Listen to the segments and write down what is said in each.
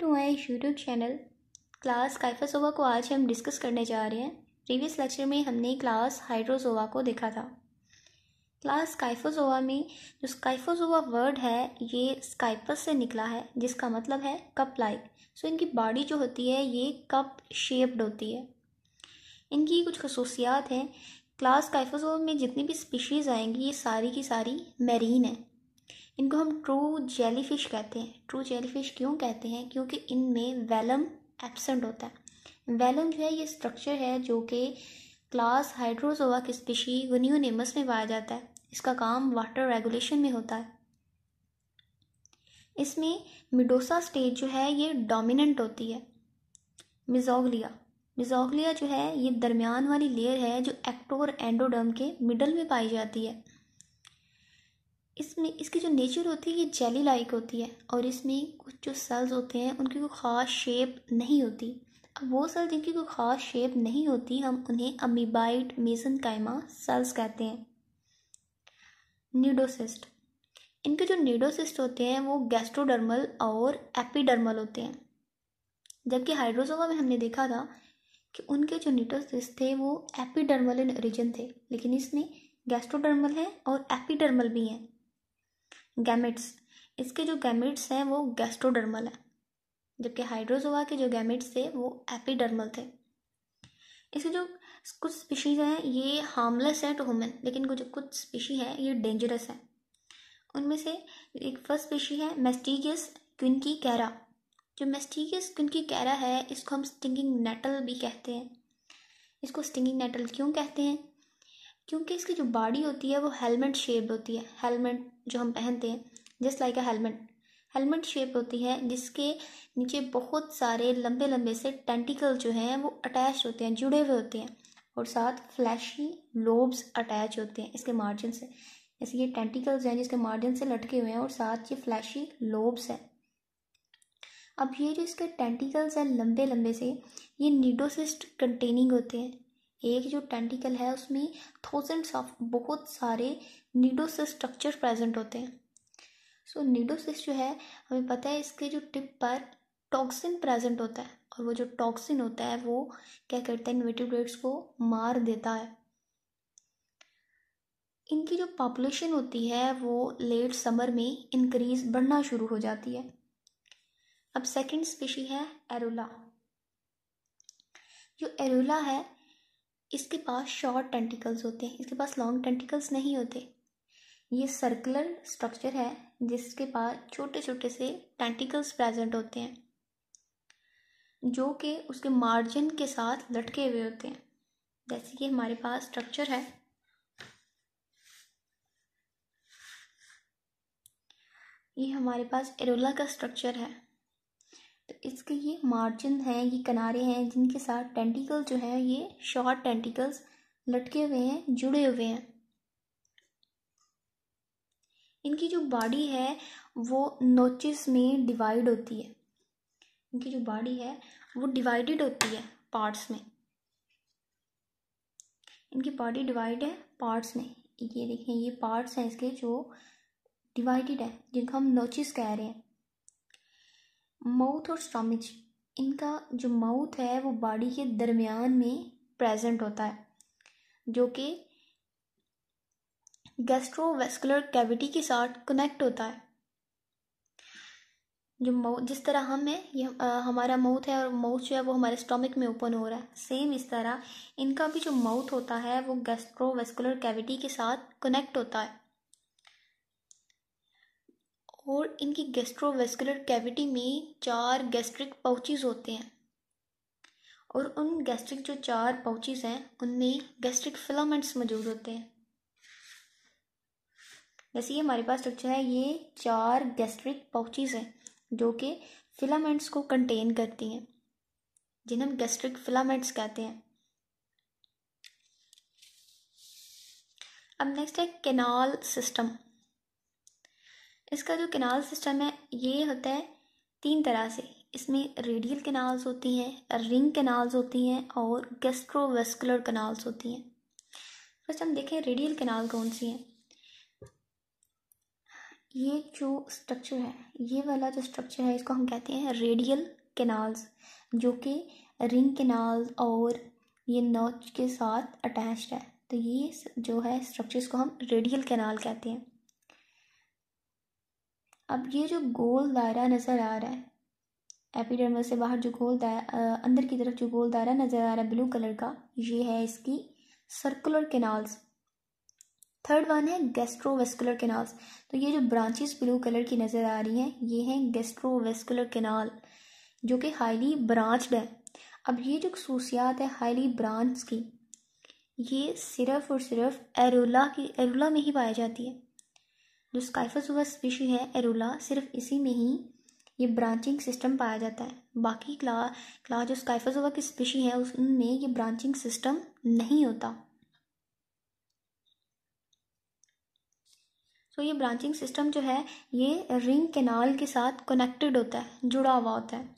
To my YouTube channel class काइफासोवा को आज हम डिस्कस करने जा रहे हैं। प्रीवियस लेक्चर में हमने क्लास हाइड्रोजोवा को देखा था। क्लास काइफोजोवा में जो स्काइफोजोवा वर्ड है, ये स्काइपस से निकला है, जिसका मतलब है कप लाइक सो इनकी बॉडी जो होती है, ये कप शेप्ड होती है। इनकी कुछ खसूसियात हैं। क्लास काइफोजोवा में जितनी भी स्पीशीज़ आएँगी, ये सारी की सारी मैरीन है। इनको हम ट्रू जेलीफिश कहते हैं। ट्रू जेलीफिश क्यों कहते हैं? क्योंकि इनमें वेलम एबसेंट होता है। वेलम जो है, ये स्ट्रक्चर है जो कि क्लास हाइड्रोजोवा की स्पीशी वन्यूनेमस में पाया जाता है। इसका काम वाटर रेगुलेशन में होता है। इसमें मिडोसा स्टेज जो है, ये डोमिनेंट होती है। मिजोगलिया मिजोगलिया जो है, ये दरमियान वाली लेयर है जो एक्टोर एंडोडर्म के मिडल में पाई जाती है। इसमें, इसकी जो नेचर होती है, ये जेली लाइक होती है और इसमें कुछ जो सेल्स होते हैं, उनकी कोई ख़ास शेप नहीं होती। अब वो सेल जिनकी कोई ख़ास शेप नहीं होती, हम उन्हें अमीबाइट मेसन कायमा सेल्स कहते हैं। न्यूडोसिस्ट इनके जो न्यूडोसिस्ट होते हैं, वो गैस्ट्रोडर्मल और एपिडर्मल होते हैं। जबकि हाइड्रोजोवा में हमने देखा था कि उनके जो न्यूडोसिस्ट थे, वो एपिडर्मल इन ओरिजिन थे, लेकिन इसमें गैस्ट्रोडर्मल है और एपिडर्मल भी हैं। गैमिट्स। इसके जो गैमिट्स हैं, वो गैस्ट्रोडर्मल हैं, जबकि हाइड्रोजोआ के जो गैमिट्स थे, वो एपिडर्मल थे। इसके जो कुछ स्पीशीज़ हैं, ये हार्मलेस है टू ह्यूमन लेकिन कुछ कुछ स्पीशी है, ये डेंजरस है। उनमें से एक फ़र्स्ट स्पीशी है मेस्टिगियस क्विनकी कैरा जो मेस्टिगियस क्विनकी कैरा है, इसको हम स्टिंगिंग नेटल भी कहते हैं। इसको स्टिंगिंग नेटल क्यों कहते हैं? क्योंकि इसकी जो बॉडी होती है, वो हेलमेट शेप्ड होती है। हेलमेट जो हम पहनते हैं just like a helmet helmet shape होती है, जिसके नीचे बहुत सारे लंबे लंबे से टेंटिकल जो हैं, वो अटैच होते हैं, जुड़े हुए होते हैं। और साथ फ्लैशी लोब्स अटैच होते हैं इसके मार्जिन से। जैसे ये टेंटिकल्स हैं, जिसके मार्जिन से लटके हुए हैं, और साथ ये फ्लैशी लोब्स हैं। अब ये जो इसके टेंटिकल्स हैं लंबे लंबे से, ये नीडोसिस्ट कंटेनिंग होते हैं। एक जो टेंटिकल है, उसमें थाउजेंड्स ऑफ़ बहुत सारे नीडोसिस स्ट्रक्चर प्रेजेंट होते हैं। सो नीडोसिस जो है, हमें पता है इसके जो टिप पर टॉक्सिन प्रेजेंट होता है और वो जो टॉक्सिन होता है, वो क्या करता है इन्वेटिब्रेट्स को मार देता है। इनकी जो पॉपुलेशन होती है, वो लेट समर में इंक्रीज बढ़ना शुरू हो जाती है। अब सेकंड स्पीशी है एरोला जो एरोला है इसके पास शॉर्ट टेंटिकल्स होते हैं, इसके पास लॉन्ग टेंटिकल्स नहीं होते। ये सर्कुलर स्ट्रक्चर है, जिसके पास छोटे छोटे से टेंटिकल्स प्रेजेंट होते हैं, जो कि उसके मार्जिन के साथ लटके हुए होते हैं। जैसे कि हमारे पास स्ट्रक्चर है। ये हमारे पास एरोला का स्ट्रक्चर है। तो इसके ये मार्जिन हैं, ये किनारे हैं, जिनके साथ टेंटिकल जो है, ये शॉर्ट टेंटिकल्स लटके हुए हैं, जुड़े हुए हैं। इनकी जो बॉडी है, वो नोचिस में डिवाइड होती है। इनकी जो बॉडी है, वो डिवाइडेड होती है पार्ट्स में। इनकी बॉडी डिवाइड है पार्ट्स में। ये देखें, ये पार्ट्स हैं इसके जो डिवाइडेड है, जिनको हम नोचिस कह रहे हैं। माउथ और स्टोमिच इनका जो माउथ है, वो बॉडी के दरमियान में प्रेजेंट होता है, जो कि गैस्ट्रोवेस्कुलर कैविटी के साथ कनेक्ट होता है। जो माउथ जिस तरह हम है ये हमारा माउथ है और माउथ जो है, वो हमारे स्टोमिक में ओपन हो रहा है। सेम इस तरह, इनका भी जो माउथ होता है, वो गैस्ट्रोवेस्कुलर कैविटी के साथ कनेक्ट होता है। और इनकी गैस्ट्रोवेस्कुलर कैविटी में चार गैस्ट्रिक पाउचेस होते हैं। और उन गैस्ट्रिक जो चार पाउचेस हैं, उनमें गैस्ट्रिक फिलामेंट्स मौजूद होते हैं। जैसे ये हमारे पास स्ट्रक्चर है, ये चार गैस्ट्रिक पाउचेस हैं, जो कि फिलामेंट्स को कंटेन करती हैं, जिन्हें हम गैस्ट्रिक फिलामेंट्स कहते हैं। अब नेक्स्ट है कैनाल सिस्टम इसका जो कैनाल सिस्टम है, ये होता है तीन तरह से। इसमें रेडियल कैनाल्स होती हैं रिंग कैनाल्स होती हैं और गैस्ट्रोवेस्कुलर कैनाल्स होती हैं। फ़र्स्ट हम देखें रेडियल कैनाल कौन सी हैं। ये जो स्ट्रक्चर है, ये वाला जो स्ट्रक्चर है, इसको हम कहते हैं रेडियल केनाल्स जो कि रिंग केनाल और ये नोच के साथ अटैच्ड है। तो ये जो है स्ट्रक्चर्स को हम रेडियल कैनाल कहते हैं। अब ये जो गोल दायरा नज़र आ रहा है, एपिडर्मल से बाहर जो गोल दायरा अंदर की तरफ़ जो गोल दायरा नज़र आ रहा है, ब्लू कलर का, ये है इसकी सर्कुलर केनाल्स थर्ड वन है गैस्ट्रोवेस्कुलर केनाल्स तो ये जो ब्रांचेस ब्लू कलर की नज़र आ रही हैं, ये हैं गैस्ट्रोवेस्कुलर केनाल जो कि हाईली ब्रांच्ड है. अब ये जो खसूसियात है हाईली ब्रांच की, ये सिर्फ़ और सिर्फ़ एरोला की, एरोला में ही पाई जाती है। जो स्काइफस हुआ स्पीशी है एरोला सिर्फ़ इसी में ही ये ब्रांचिंग सिस्टम पाया जाता है। बाकी क्ला क्ला जो स्काइफोजोवा की स्पीशी है, उसमें ये ब्रांचिंग सिस्टम नहीं होता। तो ये ब्रांचिंग सिस्टम जो है, ये रिंग केनाल के साथ कनेक्टेड होता है, जुड़ा हुआ होता है।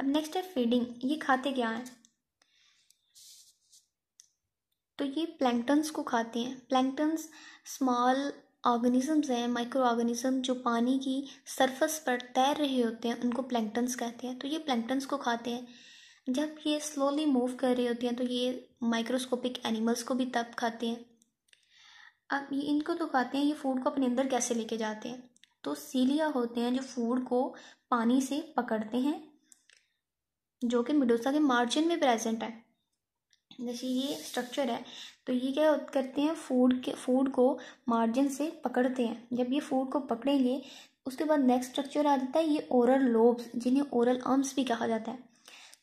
अब नेक्स्ट है फीडिंग ये खाते क्या हैं? तो ये प्लैंकटन्स को खाते हैं। प्लैंकटन्स स्मॉल ऑर्गेनिजम्स हैं माइक्रो ऑर्गेनिज्म जो पानी की सरफेस पर तैर रहे होते हैं, उनको प्लैंकटन्स कहते हैं। तो ये प्लैंकटन्स को खाते हैं। जब ये स्लोली मूव कर रही होती हैं तो ये माइक्रोस्कोपिक एनिमल्स को भी तब खाते हैं। अब ये इनको तो खाते हैं, ये फ़ूड को अपने अंदर कैसे लेके जाते हैं? तो सीलिया होते हैं, जो फ़ूड को पानी से पकड़ते हैं, जो कि मिडोसा के मार्जिन में प्रेजेंट है। जैसे ये स्ट्रक्चर है तो ये क्या करते हैं फ़ूड के फ़ूड को मार्जिन से पकड़ते हैं। जब ये फ़ूड को पकड़ेंगे, उसके बाद नेक्स्ट स्ट्रक्चर आ जाता है, ये ओरल लोब्स जिन्हें ओरल आर्म्स भी कहा जाता है।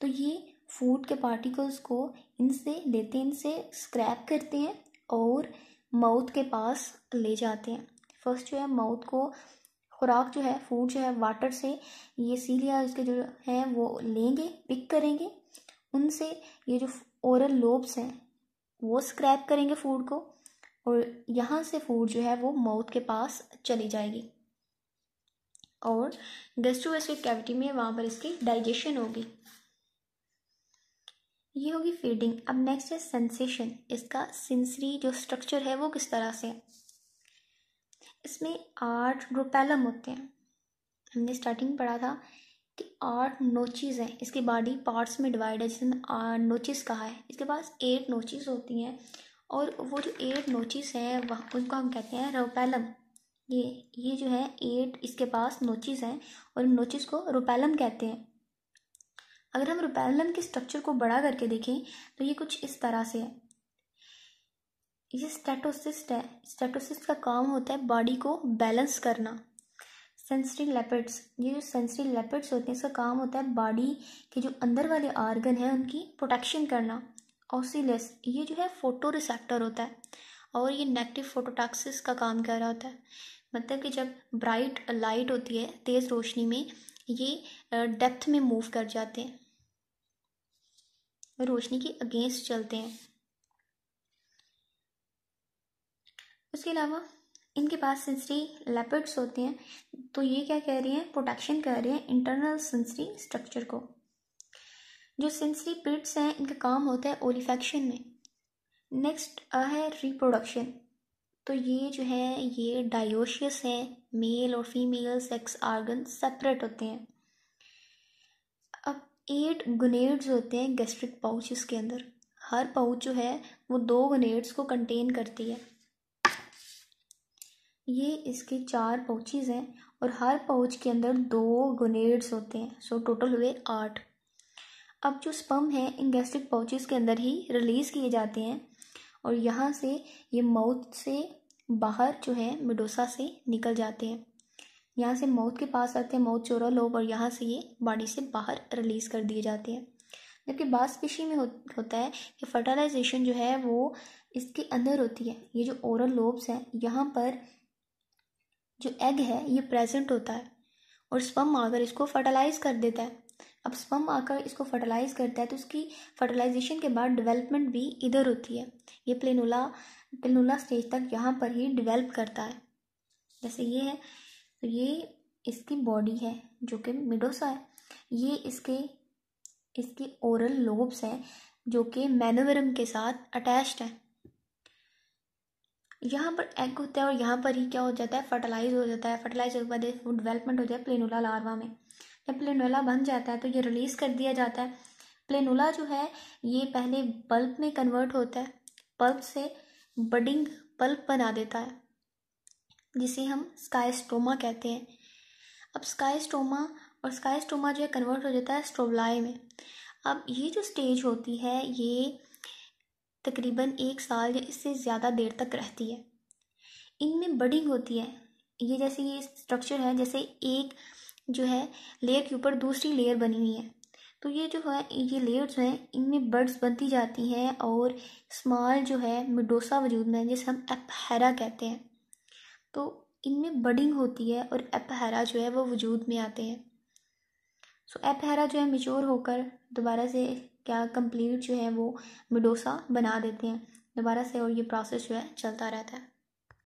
तो ये फ़ूड के पार्टिकल्स को इनसे लेते हैं, इनसे स्क्रैप करते हैं और माउथ के पास ले जाते हैं। फ़र्स्ट जो है माउथ को खुराक जो है फ़ूड जो है वाटर से ये सीलिया इसके जो हैं, वो लेंगे पिक करेंगे। उनसे ये जो ओरल लोब्स हैं, वो स्क्रैप करेंगे फ़ूड को और यहाँ से फ़ूड जो है वो माउथ के पास चली जाएगी। और गैस्ट्रोवेस्टिक कैविटी में वहाँ पर इसकी डाइजेशन होगी। ये होगी फीडिंग अब नेक्स्ट है सेंसेशन इसका सेंसरी जो स्ट्रक्चर है वो किस तरह से है? इसमें आठ रोपैलम होते हैं। हमने स्टार्टिंग पढ़ा था। कि आठ नोचिस हैं। इसकी बॉडी पार्ट्स में डिवाइड है, जिसने नोचिस कहा है। इसके पास एट नोचिस होती हैं और वो जो एट नोचिस हैं, वह उनको हम कहते हैं रोपैलम ये ये जो है एट इसके पास नोचिस हैं और नोचिस को रोपैलम कहते हैं। अगर हम रोपैलम के स्ट्रक्चर को बड़ा करके देखें तो ये कुछ इस तरह से है। ये स्टेटोसिस्ट है। स्टेटोसिस्ट का काम होता है बॉडी को बैलेंस करना। सेंसरी लेपिड्स ये जो सेंसरी लेपिड्स होते हैं, इसका काम होता है बॉडी के जो अंदर वाले आर्गन हैं, उनकी प्रोटेक्शन करना, ऑसिलस, ये जो है फ़ोटो रिसेप्टर होता है, और ये नेगेटिव फोटोटॉक्सिस का काम कर रहा होता है। मतलब कि जब ब्राइट लाइट होती है, तेज़ रोशनी में, ये डेप्थ में मूव कर जाते हैं। रोशनी के अगेंस्ट चलते हैं। उसके अलावा इनके पास सेंसरी लेपर्ड्स होते हैं तो ये क्या कह रही हैं? प्रोटेक्शन कर रहे हैं इंटरनल सेंसरी स्ट्रक्चर को। जो सेंसरी पिट्स हैं, इनका काम होता है ओलिफेक्शन में। नेक्स्ट है रिप्रोडक्शन तो ये जो है, ये डायोशियस है मेल और फीमेल सेक्स आर्गन सेपरेट होते हैं। अब एट गुनेड्स होते हैं गैस्ट्रिक पाउचेस के अंदर। हर पाउच जो है, वो दो गुनेड्स को कंटेन करती है। ये इसके चार पाउचेज हैं और हर पाउच के अंदर दो गोनेड्स होते हैं। सो टोटल हुए आठ। अब जो स्पम है इन गैस्ट्रिक पाउचेस के अंदर ही रिलीज़ किए जाते हैं और यहाँ से ये माउथ से बाहर जो है मिडोसा से निकल जाते हैं। यहाँ से माउथ के पास आते हैं माउथ चोरा लोब और यहाँ से ये बॉडी से बाहर रिलीज़ कर दिए जाते हैं। जबकि बास स्पीशी में हो, होता है कि फर्टिलाइजेशन जो है वो इसके अंदर होती है। ये जो ओरल लोब्स हैं यहाँ पर जो एग है, ये प्रेजेंट होता है और स्पम आकर इसको फर्टिलाइज कर देता है। अब स्पम आकर इसको फर्टिलाइज करता है तो उसकी फर्टिलाइजेशन के बाद डेवलपमेंट भी इधर होती है। ये प्लेनुला प्लेनुला स्टेज तक यहाँ पर ही डेवलप करता है। जैसे ये है तो ये इसकी बॉडी है, जो कि मिडोसा है। ये इसके इसके ओरल लोब्स हैं, जो कि मैनोवरम के साथ अटैच्ड है। यहाँ पर एग होता है और यहाँ पर ही क्या हो जाता है फर्टिलाइज हो जाता है। फर्टिलाइज होने के बाद डेवलपमेंट हो जाए प्लेनुला लार्वा में। जब प्लेनोला बन जाता है तो ये रिलीज़ कर दिया जाता है। प्लेनोला जो है, ये पहले बल्ब में कन्वर्ट होता है। पल्प से बडिंग पल्प बना देता है, जिसे हम स्काइस्टोमा कहते हैं। अब स्काइस्टोमा और स्काइस्टोमा जो है कन्वर्ट हो जाता है स्ट्रोबलाई में। अब ये जो स्टेज होती है, ये तकरीबन एक साल या इससे ज़्यादा देर तक रहती है। इनमें बडिंग होती है। ये जैसे ये स्ट्रक्चर है, जैसे एक जो है लेयर के ऊपर दूसरी लेयर बनी हुई है। तो ये जो है, ये लेयर्स हैं, इनमें बर्ड्स बनती जाती हैं और स्मॉल जो है मिडोसा वजूद में, जिसे हम एपहरा कहते हैं। तो इनमें बडिंग होती है और एपहरा जो है, वो वजूद में आते हैं। सो एपहरा जो है मिच्योर होकर दोबारा से क्या कंप्लीट जो है वो मिडोसा बना देते हैं। दोबारा से और ये प्रोसेस जो है चलता रहता है।